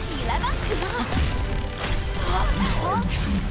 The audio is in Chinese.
起来吧。啊